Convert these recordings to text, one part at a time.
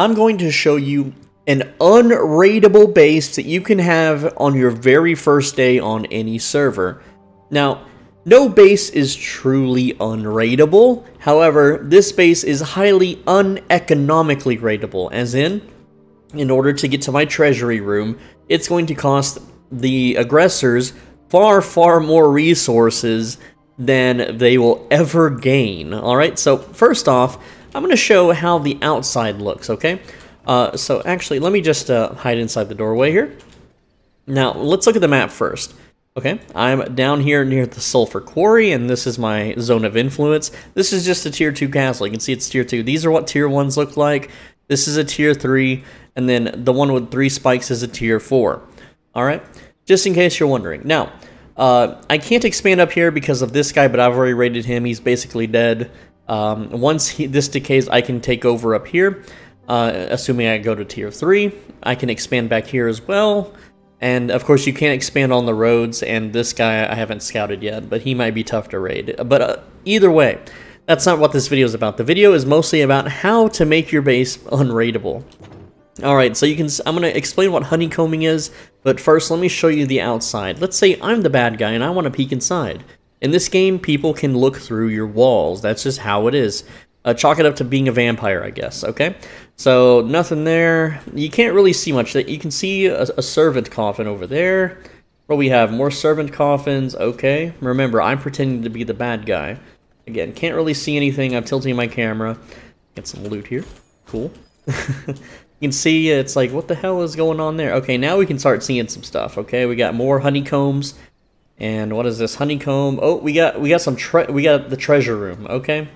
I'm going to show you an unraidable base that you can have on your very first day on any server. Now, no base is truly unraidable, however, this base is highly uneconomically raidable, as in, in order to get to my treasury room, it's going to cost the aggressors far, far more resources than they will ever gain. Alright, so first off, I'm going to show how the outside looks, okay? Uh, so actually, let me just uh, hide inside the doorway here. Now, let's look at the map first. Okay, I'm down here near the Sulfur Quarry, and this is my zone of influence. This is just a Tier 2 castle. You can see it's Tier 2. These are what Tier 1s look like. This is a Tier 3, and then the one with three spikes is a Tier 4. Alright, just in case you're wondering. Now, uh, I can't expand up here because of this guy, but I've already rated him. He's basically dead. Um, once he, this decays, I can take over up here. Uh, assuming I go to tier 3. I can expand back here as well. And of course, you can't expand on the roads, and this guy I haven't scouted yet, but he might be tough to raid. But uh, either way, that's not what this video is about. The video is mostly about how to make your base unraidable. Alright, so you can. I'm going to explain what honeycombing is, but first let me show you the outside. Let's say I'm the bad guy and I want to peek inside. In this game, people can look through your walls. That's just how it is. Uh, chalk it up to being a vampire, I guess, okay? So, nothing there. You can't really see much. You can see a, a servant coffin over there. What we have? More servant coffins, okay. Remember, I'm pretending to be the bad guy. Again, can't really see anything. I'm tilting my camera. Get some loot here. Cool. you can see it's like, what the hell is going on there? Okay, now we can start seeing some stuff, okay? We got more honeycombs. And what is this honeycomb? Oh, we got we got some we got the treasure room. Okay,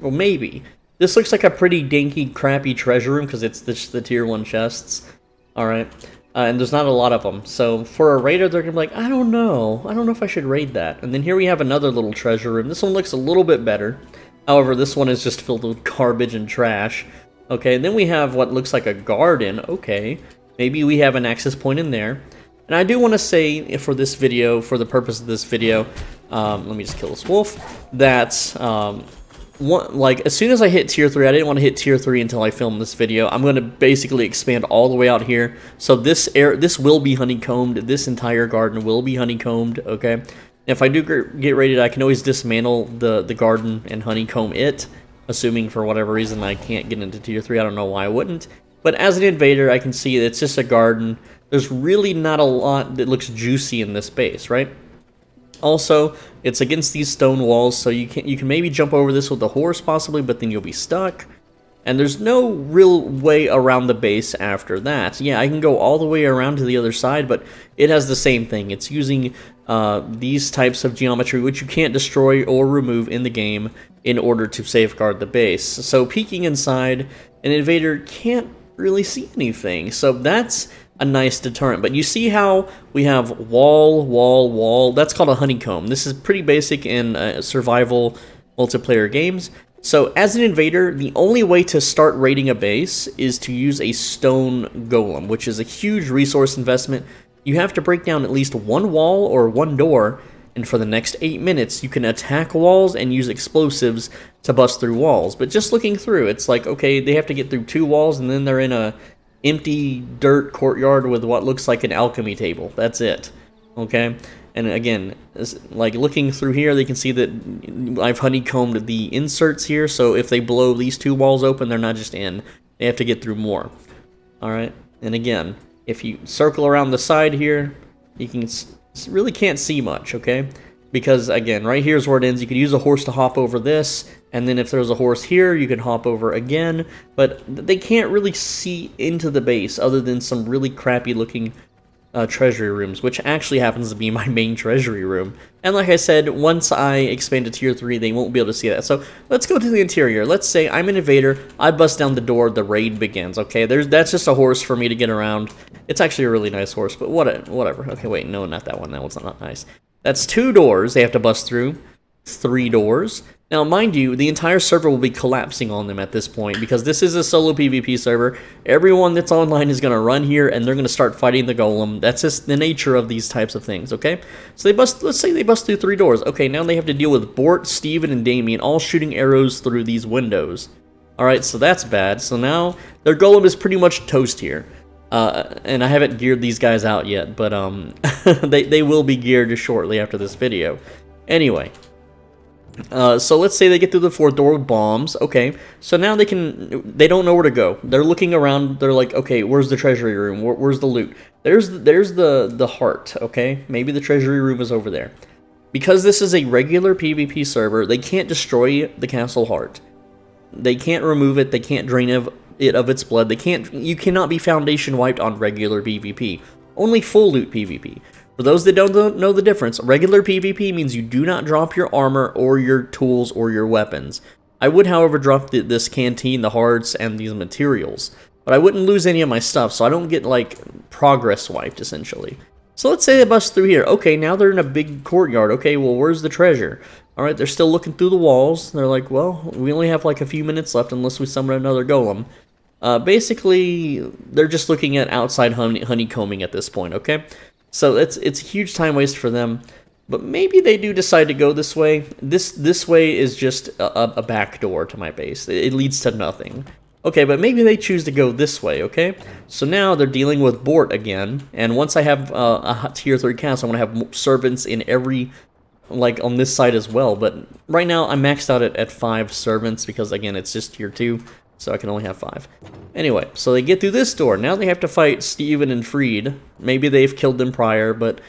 well maybe this looks like a pretty dinky, crappy treasure room because it's the, the tier one chests. All right, uh, and there's not a lot of them. So for a raider, they're gonna be like, I don't know, I don't know if I should raid that. And then here we have another little treasure room. This one looks a little bit better. However, this one is just filled with garbage and trash. Okay, and then we have what looks like a garden. Okay, maybe we have an access point in there. And I do want to say for this video, for the purpose of this video, um, let me just kill this wolf, that um, one, like as soon as I hit tier 3, I didn't want to hit tier 3 until I filmed this video. I'm going to basically expand all the way out here. So this air, this will be honeycombed. This entire garden will be honeycombed, okay? If I do get raided, I can always dismantle the, the garden and honeycomb it, assuming for whatever reason I can't get into tier 3. I don't know why I wouldn't. But as an invader, I can see it's just a garden there's really not a lot that looks juicy in this base, right? Also, it's against these stone walls, so you can you can maybe jump over this with a horse possibly, but then you'll be stuck. And there's no real way around the base after that. Yeah, I can go all the way around to the other side, but it has the same thing. It's using uh, these types of geometry, which you can't destroy or remove in the game in order to safeguard the base. So peeking inside, an invader can't really see anything. So that's a nice deterrent. But you see how we have wall, wall, wall. That's called a honeycomb. This is pretty basic in uh, survival multiplayer games. So as an invader, the only way to start raiding a base is to use a stone golem, which is a huge resource investment. You have to break down at least one wall or one door, and for the next 8 minutes you can attack walls and use explosives to bust through walls. But just looking through, it's like, okay, they have to get through two walls and then they're in a empty dirt courtyard with what looks like an alchemy table. That's it. Okay? And again, like looking through here, they can see that I've honeycombed the inserts here, so if they blow these two walls open, they're not just in. They have to get through more. Alright? And again, if you circle around the side here, you can really can't see much, okay? Because again, right here is where it ends. You could use a horse to hop over this, and then if there's a horse here, you can hop over again. But they can't really see into the base other than some really crappy looking uh, treasury rooms, which actually happens to be my main treasury room. And like I said, once I expand to tier 3, they won't be able to see that. So let's go to the interior. Let's say I'm an invader, I bust down the door, the raid begins, okay? There's That's just a horse for me to get around. It's actually a really nice horse, but what, whatever. Okay, wait, no, not that one. That one's not nice. That's two doors they have to bust through. Three doors. Now, mind you, the entire server will be collapsing on them at this point because this is a solo PvP server. Everyone that's online is going to run here and they're going to start fighting the golem. That's just the nature of these types of things, okay? So they bust, let's say they bust through three doors. Okay, now they have to deal with Bort, Steven, and Damien all shooting arrows through these windows. Alright, so that's bad. So now their golem is pretty much toast here. Uh, and I haven't geared these guys out yet, but um, they, they will be geared shortly after this video. Anyway, uh, so let's say they get through the fourth door with bombs. Okay, so now they can. They don't know where to go. They're looking around. They're like, okay, where's the treasury room? Where, where's the loot? There's there's the the heart. Okay, maybe the treasury room is over there. Because this is a regular PvP server, they can't destroy the castle heart. They can't remove it. They can't drain of it of its blood. They can't. You cannot be foundation wiped on regular PvP. Only full loot PvP. For those that don't know the difference, regular PvP means you do not drop your armor or your tools or your weapons. I would, however, drop the, this canteen, the hearts, and these materials. But I wouldn't lose any of my stuff, so I don't get, like, progress wiped, essentially. So let's say they bust through here. Okay, now they're in a big courtyard. Okay, well, where's the treasure? Alright, they're still looking through the walls. They're like, well, we only have, like, a few minutes left unless we summon another golem. Uh, basically, they're just looking at outside honey honeycombing at this point, okay? So it's it's a huge time waste for them. But maybe they do decide to go this way. This this way is just a, a back door to my base. It leads to nothing. Okay, but maybe they choose to go this way, okay? So now they're dealing with Bort again, and once I have uh, a tier 3 castle, I'm going to have servants in every, like, on this side as well, but right now I'm maxed out at, at 5 servants, because again, it's just tier 2 so I can only have five. Anyway, so they get through this door. Now they have to fight Steven and Freed. Maybe they've killed them prior, but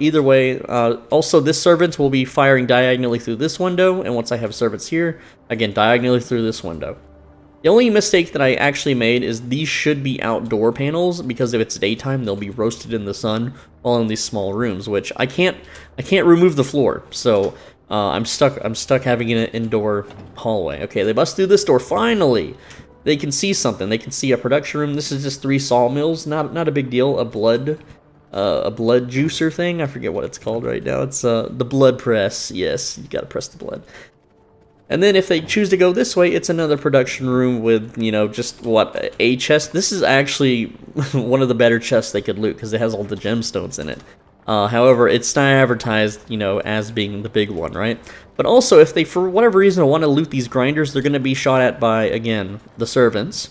either way, uh, also this servant will be firing diagonally through this window, and once I have servants here, again, diagonally through this window. The only mistake that I actually made is these should be outdoor panels, because if it's daytime, they'll be roasted in the sun while in these small rooms, which I can't, I can't remove the floor, so uh, I'm stuck. I'm stuck having an indoor hallway. Okay, they bust through this door. Finally, they can see something. They can see a production room. This is just three sawmills. Not not a big deal. A blood, uh, a blood juicer thing. I forget what it's called right now. It's uh, the blood press. Yes, you gotta press the blood. And then if they choose to go this way, it's another production room with, you know, just, what, a chest? This is actually one of the better chests they could loot because it has all the gemstones in it. Uh, however, it's not advertised, you know, as being the big one, right? But also, if they, for whatever reason, want to loot these grinders, they're going to be shot at by, again, the servants.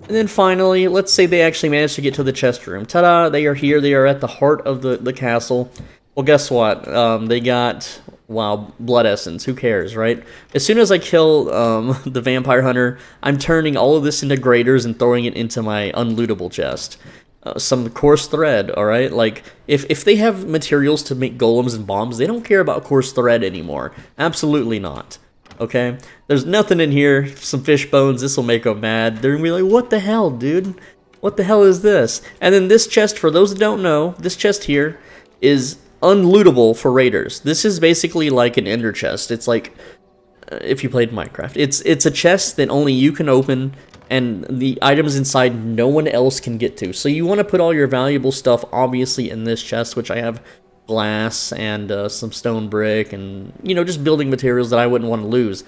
And then finally, let's say they actually manage to get to the chest room. Ta-da! They are here. They are at the heart of the, the castle. Well, guess what? Um, they got, wow, blood essence. Who cares, right? As soon as I kill um, the vampire hunter, I'm turning all of this into graders and throwing it into my unlootable chest uh, some coarse thread, all right? Like, if, if they have materials to make golems and bombs, they don't care about coarse thread anymore. Absolutely not, okay? There's nothing in here, some fish bones, this will make them mad. They're gonna be like, what the hell, dude? What the hell is this? And then this chest, for those that don't know, this chest here is unlootable for raiders. This is basically like an ender chest. It's like, uh, if you played Minecraft. It's, it's a chest that only you can open and the items inside no one else can get to. So you want to put all your valuable stuff obviously in this chest, which I have glass and uh, some stone brick and, you know, just building materials that I wouldn't want to lose.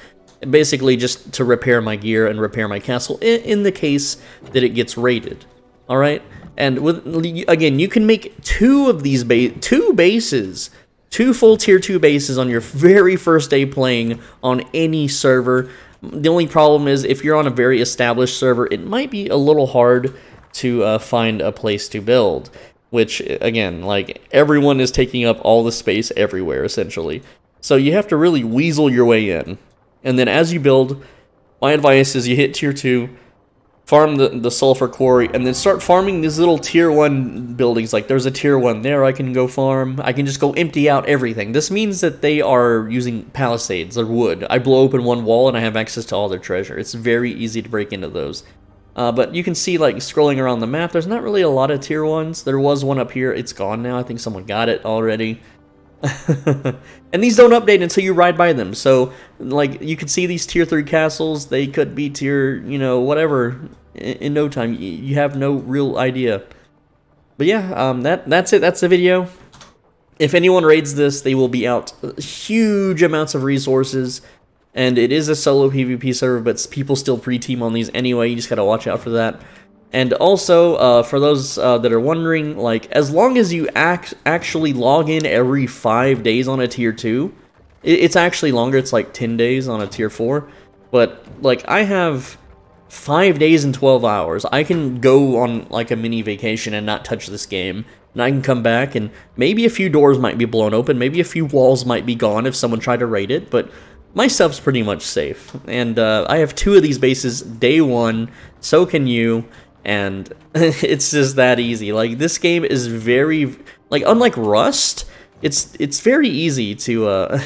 Basically just to repair my gear and repair my castle in, in the case that it gets raided. Alright? And with again, you can make two of these ba two bases two full tier 2 bases on your very first day playing on any server the only problem is if you're on a very established server, it might be a little hard to uh, find a place to build. Which, again, like, everyone is taking up all the space everywhere, essentially. So you have to really weasel your way in. And then as you build, my advice is you hit tier 2, farm the, the sulfur quarry, and then start farming these little tier 1 buildings. Like, there's a tier 1 there I can go farm. I can just go empty out everything. This means that they are using palisades or wood. I blow open one wall and I have access to all their treasure. It's very easy to break into those. Uh, but you can see, like, scrolling around the map, there's not really a lot of tier 1s. There was one up here. It's gone now. I think someone got it already. and these don't update until you ride by them. So, like, you can see these tier 3 castles. They could be tier, you know, whatever in, in no time. You, you, have no real idea. But yeah, um, that that's it. That's the video. If anyone raids this, they will be out huge amounts of resources. And it is a solo PvP server, but people still pre-team on these anyway. You just gotta watch out for that. And also, uh, for those uh, that are wondering, like, as long as you act actually log in every five days on a tier 2, it it's actually longer, it's like 10 days on a tier 4, But like I have five days and 12 hours. I can go on like a mini vacation and not touch this game. And I can come back and maybe a few doors might be blown open, maybe a few walls might be gone if someone tried to raid it, but my stuff's pretty much safe. And uh, I have two of these bases day one, so can you, and it's just that easy. Like, this game is very, like, unlike Rust, it's it's very easy to, uh,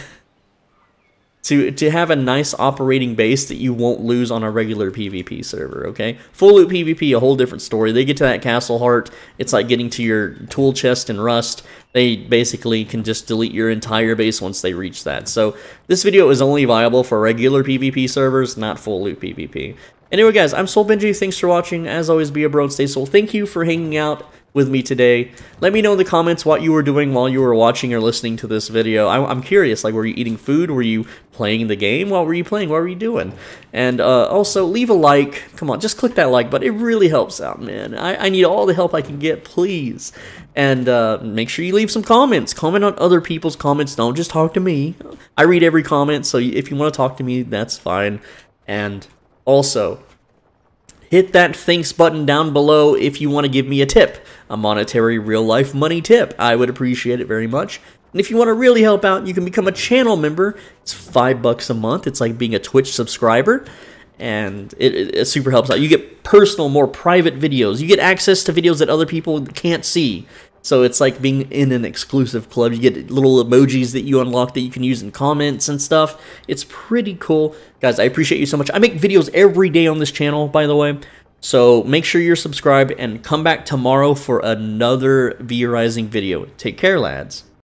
to to have a nice operating base that you won't lose on a regular PvP server, okay? Full loot PvP, a whole different story. They get to that castle heart, it's like getting to your tool chest in Rust. They basically can just delete your entire base once they reach that. So this video is only viable for regular PvP servers, not full loot PvP. Anyway, guys, I'm Swole Benji. Thanks for watching. As always, be a bro and stay soul. Thank you for hanging out with me today. Let me know in the comments what you were doing while you were watching or listening to this video. I, am curious, like, were you eating food? Were you playing the game? What were you playing? What were you doing? And uh, also, leave a like. Come on, just click that like button. It really helps out, man. I, I need all the help I can get, please. And uh, make sure you leave some comments. Comment on other people's comments. Don't just talk to me. I read every comment, so if you want to talk to me, that's fine. And also, hit that thanks button down below if you want to give me a tip, a monetary real life money tip. I would appreciate it very much. And if you want to really help out, you can become a channel member. It's five bucks a month. It's like being a Twitch subscriber. And it, it, it super helps out. You get personal, more private videos. You get access to videos that other people can't see. So it's like being in an exclusive club. You get little emojis that you unlock that you can use in comments and stuff. It's pretty cool. Guys, I appreciate you so much. I make videos every day on this channel, by the way. So make sure you're subscribed and come back tomorrow for another V Rising video. Take care, lads.